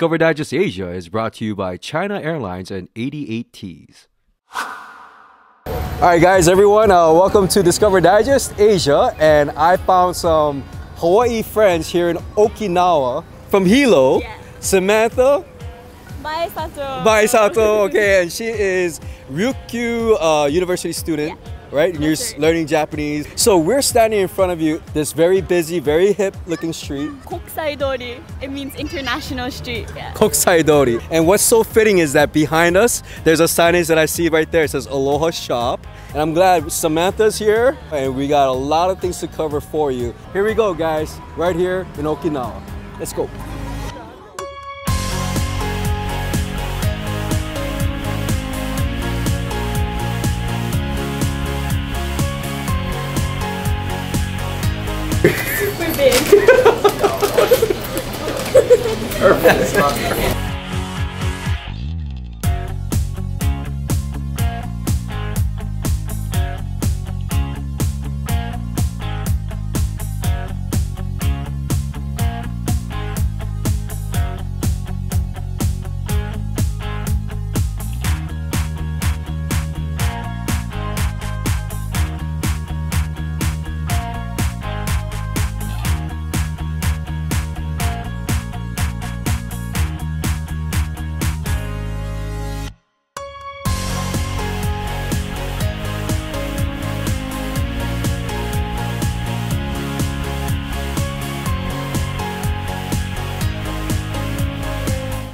Discover Digest Asia is brought to you by China Airlines and 88Ts. All right, guys, everyone, uh, welcome to Discover Digest Asia. And I found some Hawaii friends here in Okinawa from Hilo. Yeah. Samantha Bye, Sato. Baisato, okay, and she is Ryukyu uh, University student, right? And you're learning Japanese. So we're standing in front of you, this very busy, very hip looking street, Kokusai Dori. It means international street. Yeah. Kokusai Dori. And what's so fitting is that behind us, there's a signage that I see right there. It says Aloha Shop. And I'm glad Samantha's here, and we got a lot of things to cover for you. Here we go, guys, right here in Okinawa. Let's go. perfect.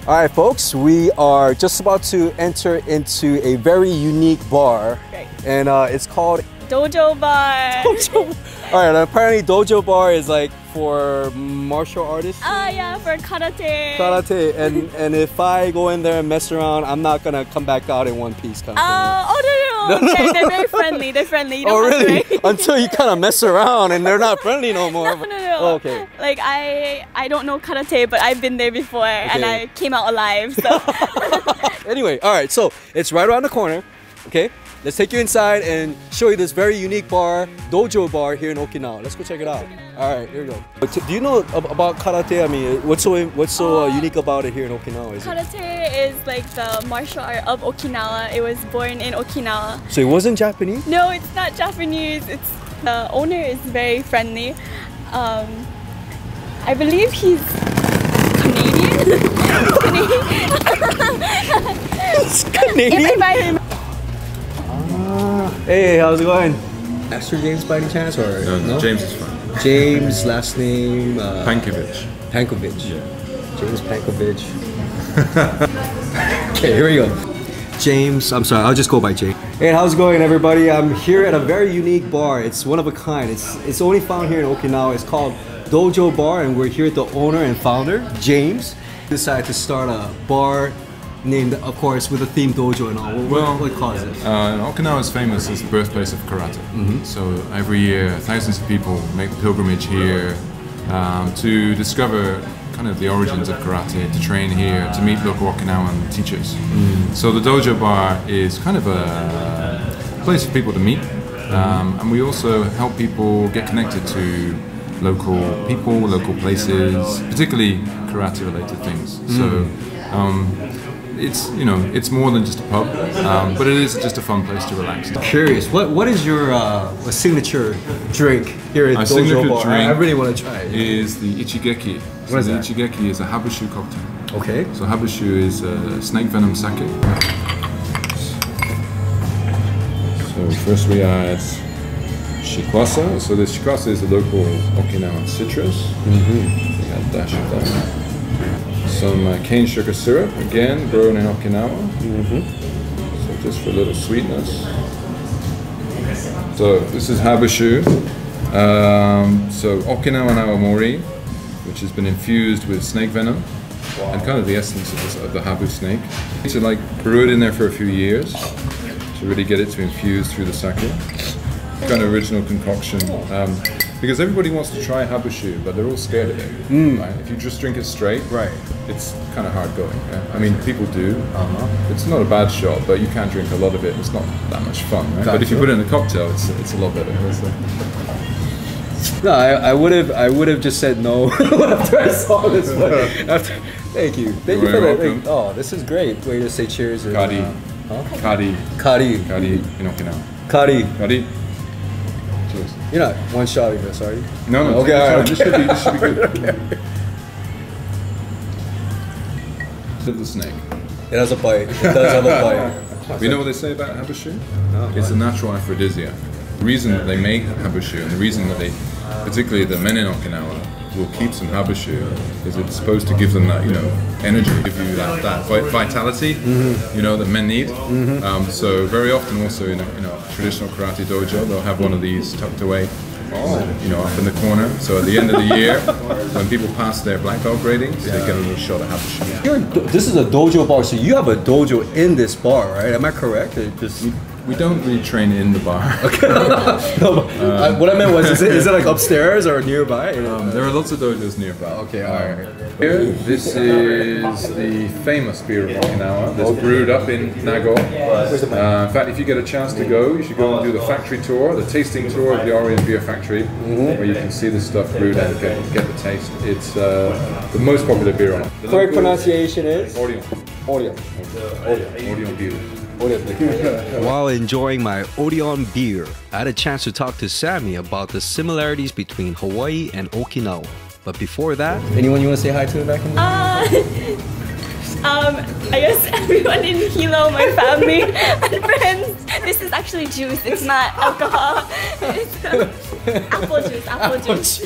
All right, folks, we are just about to enter into a very unique bar, Right. and uh, it's called Dojo bar. All right, apparently Dojo Bar is like for martial artists, Ah, yeah, for karate. karate, and and if I go in there and mess around, I'm not gonna come back out in one piece, kind of Uh, oh, no, no, no. They're, they're very friendly. They're friendly. You. Oh, really? Until you kind of mess around and they're not friendly no more. No, no, no. Oh, okay. Like I, I don't know karate, but I've been there before, and I came out alive. So Anyway, all right, so it's right around the corner. Okay, let's take you inside and show you this very unique bar, Dojo Bar here in Okinawa. Let's go check it out. All right, here we go. But do you know about karate? I mean, what's so what's so uh, Uh, unique about it here in Okinawa? Is karate is like the martial art of Okinawa. It was born in Okinawa. So it wasn't Japanese? No, it's not Japanese. It's the owner is very friendly. Um, I believe he's Canadian. It's if, Canadian. if I remember. Hey, how's it going? Master James by any chance or No, James is fine. James last name uh, Pankovic. Pankovic. James Pankovic. okay, here we go. James, I'm sorry, I'll just go by James. Hey, how's it going, everybody? I'm here at a very unique bar. It's one of a kind. It's it's only found here in Okinawa. It's called Dojo Bar, and we're here with the owner and founder, James. Decided to start a bar named, of course, with a theme dojo and all. What, Well, what cause it? Uh, Okinawa is famous as the birthplace of karate. So every year, thousands of people make pilgrimage here um, to discover kind of the origins of karate, to train here, to meet local Okinawan teachers. So the dojo bar is kind of a place for people to meet, um, and we also help people get connected to local people, local places, particularly karate-related things. So. Um, it's you know it's more than just a pub, um, but it is just a fun place to relax. I'm Curious, what what is your uh, signature drink here at Our Dojo Bar? I- I really want to try it. Is the ichigeki? So What is the that? ichigeki is a habushu cocktail. Okay. So habushu is uh, snake venom sake. So first we add shikwasa. So the shikwasa is a local Okinawan citrus. Mm-hmm. We add dash of that. Some uh, cane sugar syrup, again grown in Okinawa. Mm-hmm. So just for a little sweetness. So this is habushu. Um, so Okinawan awamori, which has been infused with snake venom and kind of the essence of, this, of the habu snake. To like brew it in there for a few years to really get it to infuse through the sake. Kind of original concoction. Um, because everybody wants to try habushu, but they're all scared of it. Right? If you just drink it straight, Right. it's kind of hard going. Yeah? I mean, people do. It's not a bad shot, but you can't drink a lot of it. It's not that much fun. Right? But if you put it in a cocktail, it's, it's a lot better. No, I, I would have I would have just said no after I saw this one. After, thank you. Thank you You're for that. welcome. Thank- oh, this is great. Way to say cheers. Kari. uh, huh? Kari. Kari. Kari in Okinawa. Kari. Kari. You're not one shot of this, are you? No, no. Okay, all right. This should be. This should be good. Of the snake. It has a bite. It does have a bite. you know what they say about habushu? It's a natural aphrodisiac. The reason that they make habushu and the reason that they, particularly the men in Okinawa, will keep some habushu is it's supposed to give them that, you know, energy, give you that, that vi- vitality, you know, that men need. Um, so very often also in a, in a traditional karate dojo, they'll have one of these tucked away. You know, up in the corner. So at the end of the year, when people pass their black belt gradings, they get a little shot of habushu. You're, this is a dojo bar, so you have a dojo in this bar, right? Am I correct? It just We don't really train in the bar. no, but I- what I meant was, is it, is it like upstairs or nearby? Um, there are lots of dojos nearby. okay, all right. Here, this is the famous beer of Okinawa that's brewed up in Nago. Uh, in fact, if you get a chance to go, you should go and do the factory tour, the tasting tour of the Orient Beer Factory, where you can see the stuff brewed and get, get the taste. It's uh, the most popular beer on it. The Correct pronunciation is Orion. Orion. Orion beer. While enjoying my Orion beer, I had a chance to talk to Sammy about the similarities between Hawaii and Okinawa. But before that, anyone you want to say hi to back in the Uh, um, I guess everyone in Hilo, my family and friends. This is actually juice. It's not alcohol. It's uh, apple juice. Apple juice.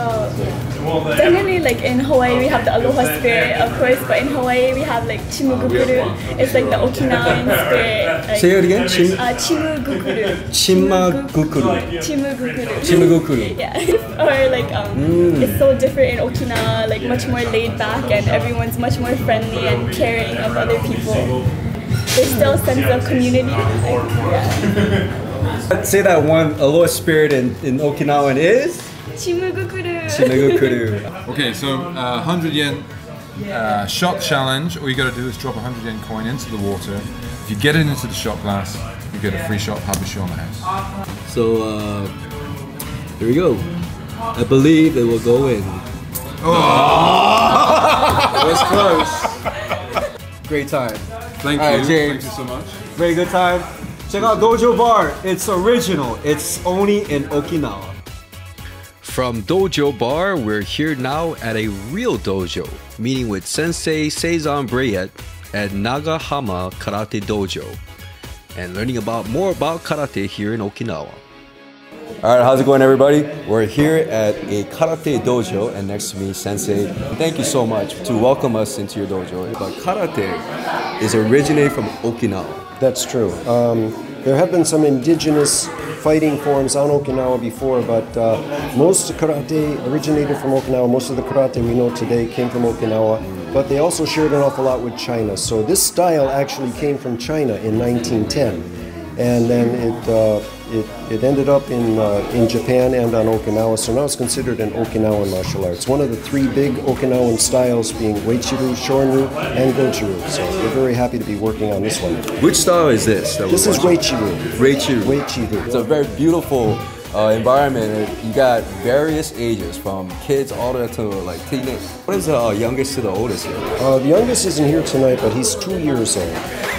Oh, definitely, like in Hawaii, we have the aloha spirit, of course. But in Hawaii, we have like chimugukuru. It's like the Okinawan spirit. Like, Say it again. Chim- Uh, chimugukuru. Chimagukuru. Chimugukuru. Chimagukuru. Yeah, or like um, it's so different in Okinawa, like much more laid back, and everyone's much more friendly and caring of other people. There's still a sense of community. Like, yeah. Say that one aloha spirit in, in Okinawan is Chimugukuru. Chimagukuru. Okay, so uh, 100 yen uh, shot challenge. All you got to do is drop a 100 yen coin into the water. If you get it into the shot glass, you get a free shot of habushu on the house. So uh, here we go. I believe it will go in. It was close. Great time. Thank All you. right, James. Thank you so much. Very good time. Check out Dojo Bar. It's original. It's only in Okinawa. From Dojo Bar, we're here now at a real dojo, meeting with Sensei Seizan Breyette at Nagahama Karate Dojo, and learning about more about karate here in Okinawa. All right, how's it going, everybody? We're here at a karate dojo, and next to me, Sensei. Thank you so much to welcome us into your dojo. But karate is originated from Okinawa. That's true. Um, there have been some indigenous fighting forms on Okinawa before, but uh, most karate originated from Okinawa. Most of the karate we know today came from Okinawa, but they also shared an awful lot with China. So this style actually came from China in 1910, and then it uh, it, it ended up in uh, in Japan and on Okinawa. So now it's considered an Okinawan martial arts. One of the three big Okinawan styles being Uechi-ryu, Shorin-ryu, and Goju-ryu. So we're very happy to be working on this one. Which style is this? This we're is watching? Uechi-ryu. Reichu. Uechi-ryu. It's a very beautiful uh, environment. You got various ages, from kids all the way to like teenage. What is the uh, youngest to the oldest here? Uh, the youngest isn't here tonight, but he's two years old.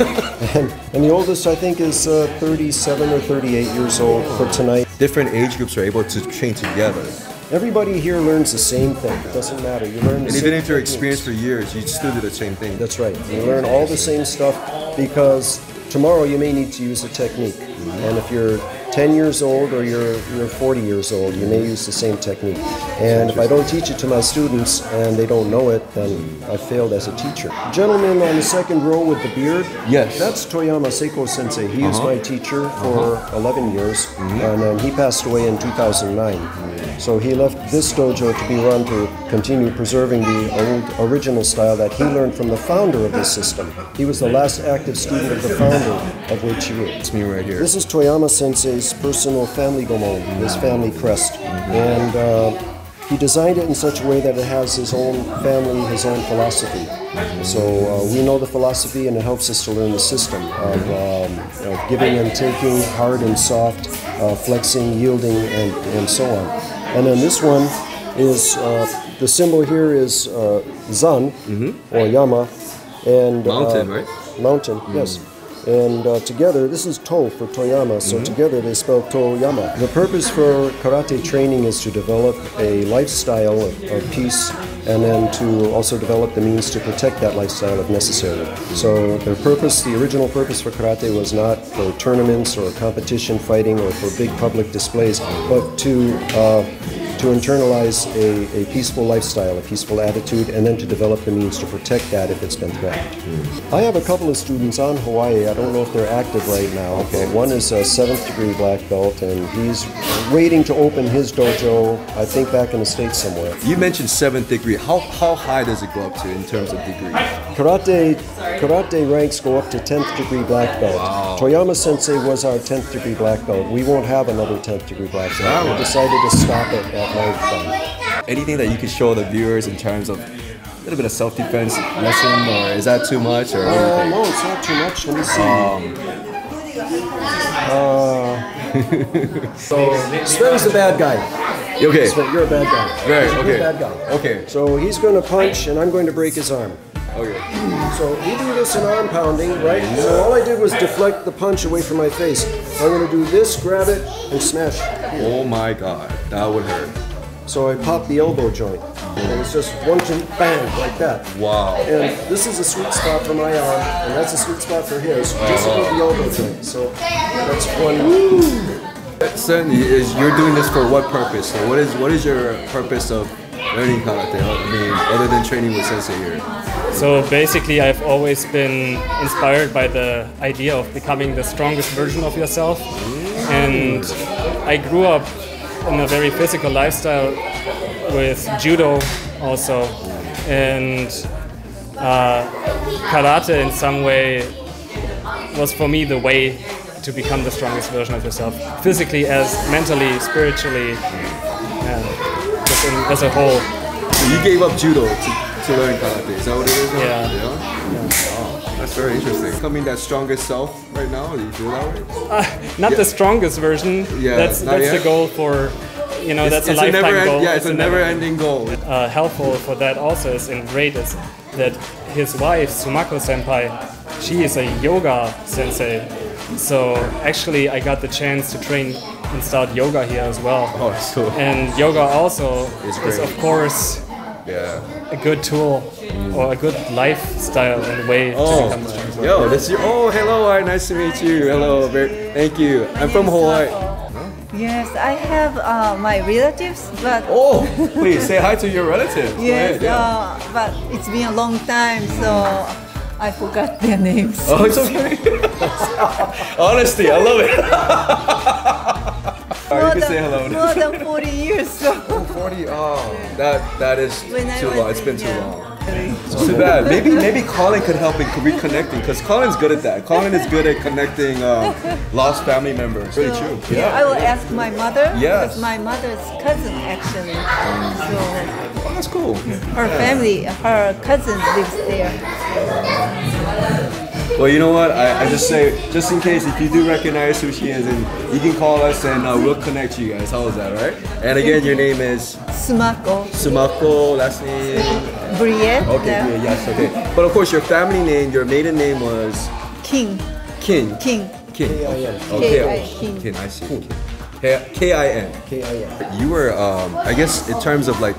and, and the oldest, I think, is uh, 37 or 38 years old for tonight. Different age groups are able to train together. Everybody here learns the same thing. It doesn't matter. You learn the And even if you're experienced for years, you still do the same thing. That's right. You learn all the same stuff because tomorrow you may need to use a technique. And if you're 10 years old or you're, you're 40 years old, you may use the same technique. And if I don't teach it to my students and they don't know it, then I failed as a teacher. Gentleman on the second row with the beard, Yes. that's Toyama Seiko Sensei. He was uh-huh. my teacher for uh-huh. 11 years, mm-hmm. and then he passed away in 2009. So he left this dojo to be run to continue preserving the old original style that he learned from the founder of this system. He was the last active student of the founder of Uechi-ryu. It's me right here. This is Toyama Sensei's personal family gomon, his family crest, and uh, he designed it in such a way that it has his own family, his own philosophy. So uh, we know the philosophy, and it helps us to learn the system of, um, of giving and taking, hard and soft, uh, flexing, yielding, and, and so on. And then this one is uh, the symbol here is uh, Zan or Yama, and uh, Mountain, right? Mountain, yes. And uh, together, this is To for Toyama, so together they spell Toyama. The purpose for karate training is to develop a lifestyle of, of peace and then to also develop the means to protect that lifestyle if necessary. So the purpose, the original purpose for karate was not for tournaments or competition fighting or for big public displays, but to uh, to internalize a, a peaceful lifestyle, a peaceful attitude, and then to develop the means to protect that if it's been threatened. Hmm. I have a couple of students on Hawaii. I don't know if they're active right now. Okay. One is a seventh degree black belt, and he's waiting to open his dojo, I think back in the States somewhere. You mentioned seventh degree. How how high does it go up to in terms of degrees? Karate, karate ranks go up to 10th degree black belt. Toyama Sensei was our 10th degree black belt. We won't have another 10th degree black belt. We decided to stop it at ninth belt. Anything that you could show the viewers in terms of a little bit of self defense lesson, or is that too much, or Uh, no, it's not too much. Let me see. Uh, so Sven's a bad guy. Okay. Sven, you're a bad guy. Right, You're a bad guy. Okay. So he's going to punch, and I'm going to break his arm. Okay. So we do this in arm pounding, right? So all I did was deflect the punch away from my face. I'm going to do this, grab it, and smash. Oh my God, that would hurt. So I pop the elbow joint. And it's just one, two, bang, like that. Wow. And this is a sweet spot for my arm, and that's a sweet spot for his. Just above the elbow joint. So that's one. Certainly, is you're doing this for what purpose? So what is what is your purpose of learning karate? I mean, other than training with sensei here. So basically, I've always been inspired by the idea of becoming the strongest version of yourself. And I grew up in a very physical lifestyle with judo also. And uh, karate, in some way, was for me the way to become the strongest version of yourself, physically as mentally, spiritually, and as a whole. So you gave up judo to, to learn karate. Is that what it is? now? Yeah. Yeah. Wow, that's very interesting. Becoming that strongest self right now. Do you feel that way? not Yeah. the strongest version. Yeah, that's that's yet. the goal for, you know, that's it's a lifetime never goal. Yeah, it's, a never-ending goal. Uh, helpful for that also is in great is that his wife Sumako Senpai, she is a yoga sensei. So actually, I got the chance to train and start yoga here as well. Oh, that's cool. And yoga also It's is of course Yeah. a good tool or a good lifestyle and way to Oh, become the yo, this is your. Oh, hello. Hi, nice to meet you. Hello. Very, thank you. I'm from Hawaii. Yes, I have uh, my relatives, but Oh, please say hi to your relatives. Yes, ahead, yeah. uh, but it's been a long time, so I forgot their names. Oh, it's okay. Honesty, I love it. Alright, you can say hello. more than 40 years. So 40. Oh, that that is when too long. It's been too yeah. long. It's too bad. Maybe maybe Colin could help in reconnecting because Colin's good at that. Colin is good at connecting um, lost family members. Really So, true. I will ask my mother. Yes. Because my mother's cousin actually. So Oh, that's cool. her family, her cousin lives there. Well, you know what? I, I just say, just in case, if you do recognize who she is, and you can call us and uh, we'll connect you guys. How is that, right? And again, your name is Sumako, Sumako, last name. Breyette, Okay, yeah. yeah, yes, okay. But of course, your family name, your maiden name was King, King. King. King. K-I-N. Okay. K-I-N. Kin, I see. K I N. K I N. You were, um, I guess, in terms of like,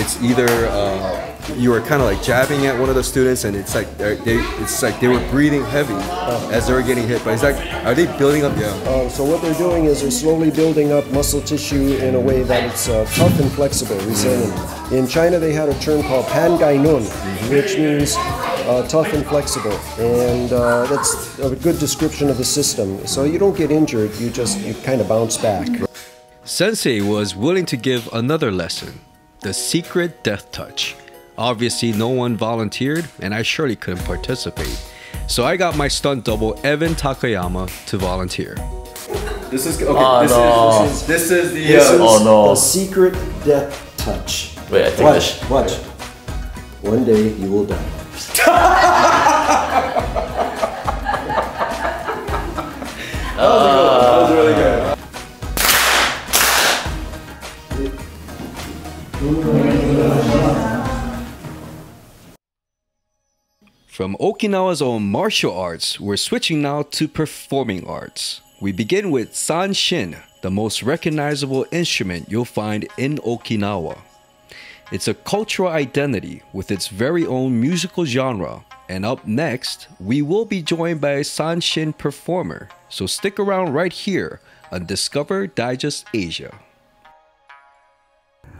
it's either uh, you were kind of like jabbing at one of the students, and it's like they're- they, it's like they were breathing heavy as they were getting hit. But it's like, are they building up? Yeah. Uh, so what they're doing is they're slowly building up muscle tissue in a way that it's uh, tough and flexible, resilient. In China, they had a term called pan gai nun, which means uh, tough and flexible, and uh, that's a good description of the system. So you don't get injured; you just you kind of bounce back. Sensei was willing to give another lesson the secret death touch. Obviously, no one volunteered, and I surely couldn't participate. So I got my stunt double, Evan Takayama, to volunteer. This is okay. Oh, this, no. is, this is this is the This uh, is Oh, no. the secret death touch. Wait, I think Watch, watch. One day you will die. that was really good. From Okinawa's own martial arts, we're switching now to performing arts. We begin with Sanshin, the most recognizable instrument you'll find in Okinawa. It's a cultural identity with its very own musical genre. And up next, we will be joined by a Sanshin performer. So stick around right here on Discover Digest Asia.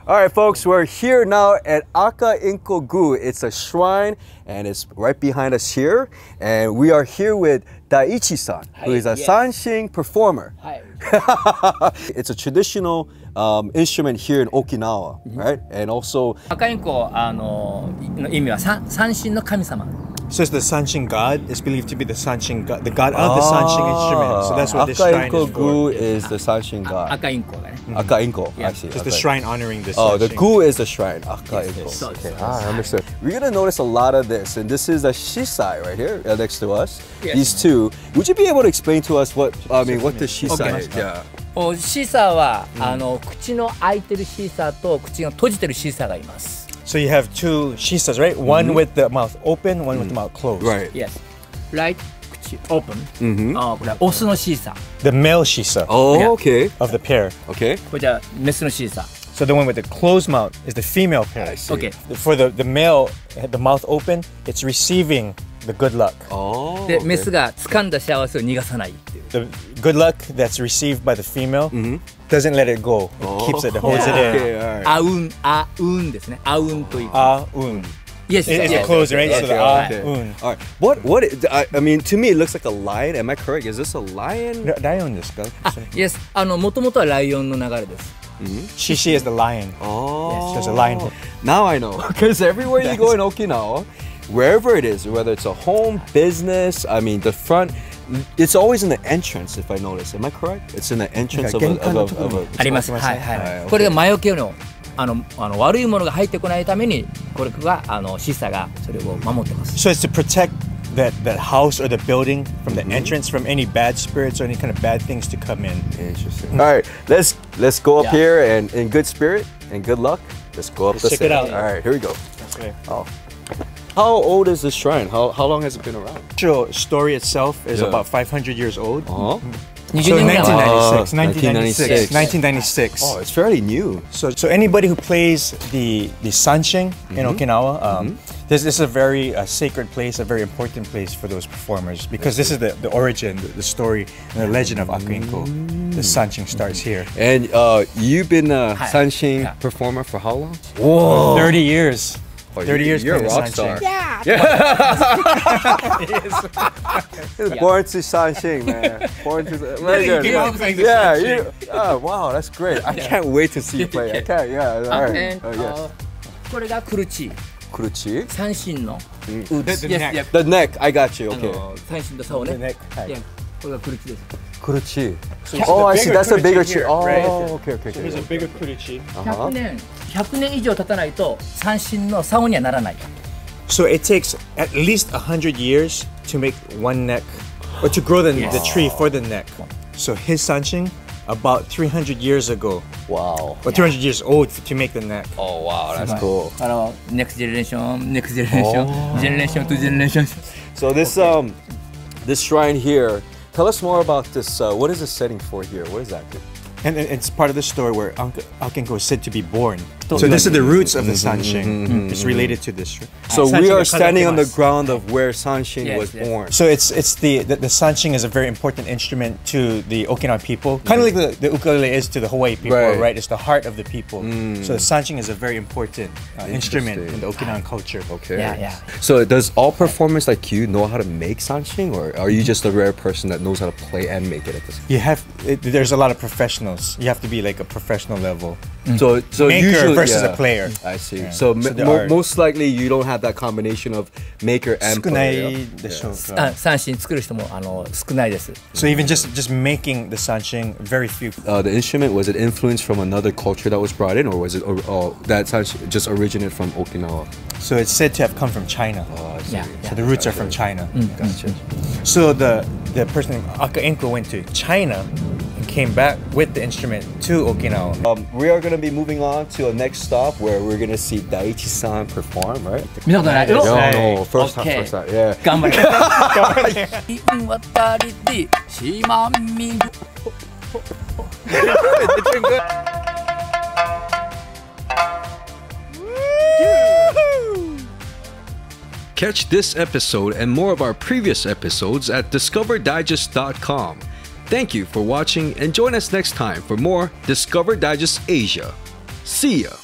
All right, folks, we're here now at Aka Inkogu. It's a shrine and it's right behind us here. And we are here with Daichi-san, who is a yes. Performer. Hi. it's a traditional um, instrument here in Okinawa, mm-hmm. right? And also... Aka Inko, あの、の意味は三線の神様。so it's the Sanshin god. It's believed to be the Sanshin god, the god of the Sanshin ah, instrument. So that's what Aka this shrine Inko is for. Is the Sanshin god. Aka Inko mm-hmm. Akka Inko. Yeah. I see. Just the shrine honoring this. Oh, the gu is the shrine. Akka yes, Inko. Okay, yes. ah, understood. We're gonna notice a lot of this, and this is a shisa right here uh, next to us. Yes. These two. Would you be able to explain to us what I mean? What the shisa okay. is? Yeah. シーサーは、うん、あの口の開いてるシーサーと口が閉じてるシーサーがいます。So mm. you have two shisas, One、mm-hmm. with the mouth open, one with the mm. mouth closed. Right. Yes. Right 口オープン、あこれはオスのシーサー The male shisa Oh, Yeah. okay. of the pair. Okay. これじゃあメスのシーサー So the one with the closed mouth is the female pair. OK For the, the male, the mouth open, it's receiving the good luck. Oh. で okay. メスが掴んだ幸せを逃がさないっていう The good luck that's received by the female doesn't let it go. It keeps it, it holds Okay, it in. all right. あうんあうんですねあうんという Ah, un. Yes It- It's yes, a closed, right? So Okay, the ah, okay. un. All right. What? What? I, I mean, to me, it looks like a lion. Am I correct? Is this a lion? Lion this guy. あ Yes あのもともとはライオンの流れです Shishi is the lion. Oh. There's a lion. Now I know. Because everywhere you go in Okinawa, wherever it is, whether it's a home, business, I mean, the front, it's always in the entrance, if I notice. Am I correct? It's in the entrance of a, of a, of a あります。そうはいそうはい。はいこれが魔除けの あのあの悪いものが入ってこないためにこれがあのシーサーがそれを守ってます。So it's to protect that, that house or the building from the entrance from any bad spirits or any kind of bad things to come in. Interesting. All right, let's let's go up here and in good spirit and good luck. Let's go up let's the check city. it out. All right, here we go. Okay. Oh. How old is this shrine? How, how long has it been around? The story itself is yeah. about 500 years old. Uh-huh. 1996, 1996, 1996. Oh, it's fairly new. So, so anybody who plays the the sanshin mm -hmm. in mm-hmm. Okinawa, um, mm -hmm. this, this, is a very uh, sacred place, a very important place for those performers because this is the, the origin, the, the story, and the legend of Akuinko. Mm -hmm. The sanshin starts mm-hmm. here. And uh, you've been a sanshin yeah. performer for how long? Whoa, 30 years. Oh, 30 you, years You're a rock star. Yeah. yeah. He's born to Sanshin, man. Born to very good. Yeah. You, oh, wow, that's great. I can't wait to see you play. I can't. Yeah. All right. And, oh, uh, mm. yes. これがクルチ。クルチ。三線の。The neck. The neck. I got you. Okay. 三線の竿ね。The neck. Yeah. Well, 그렇지. 그렇지. So oh, I see. That's a bigger here, Oh, right? okay, okay. So here's a bigger kuruchi. 100年, 100年以上経たないと三線の竿にはならない。So it takes at least 100 years to make one neck, or to grow the, yes. the tree for the neck. So his sanshin, about 300 years ago. Wow. Or 300 yeah. years old to make the neck. Oh, wow. That's cool. Next generation, next generation, oh. generation to generation. So this, um, this shrine here, Tell us more about this. Uh, what is this setting for here? What is that? And, and it's part of the story where Akenko is said to be born. So this is the roots of the sanshin. Mm-hmm. Mm-hmm. It's related to this. So Sanshin we are standing on the ground of where Sanshin Yes, was yes. born. So it's it's the the, the sanshin is a very important instrument to the Okinawan people, kind of mm-hmm. like the, the ukulele is to the Hawaii people, Right. right? It's the heart of the people. Mm. So the sanshin is a very important uh, instrument in the Okinawan culture. Okay. Yeah, yeah. So does all performers like you know how to make Sanshin, or are you just a rare person that knows how to play and make it at this? You have it, there's a lot of professionals. You have to be like a professional level. So so Maker usually, versus yeah. a player. I see. Yeah. So, so mo most likely you don't have that combination of maker and player. Yeah. So even just just making the sanshin, very few. Uh, the instrument was it influenced from another culture that was brought in, or was it or, or that just originated from Okinawa? So it's said to have come from China. Oh, yeah, So the roots gotcha. are from China. Mm. Gotcha. So the the person Aka Enko went to China came back with the instrument to Okinawa. Um, we are going to be moving on to a next stop where we're going to see Daiichi-san perform, right? 見たことない No, よ no, first time, Okay. first time, yeah. 頑張れ渡りで島民 Catch this episode and more of our previous episodes at discoverdigest.com. Thank you for watching and join us next time for more Discover Digest Asia. See ya!